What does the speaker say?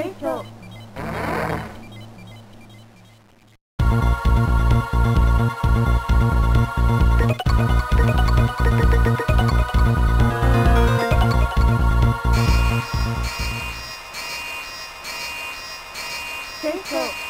提供提供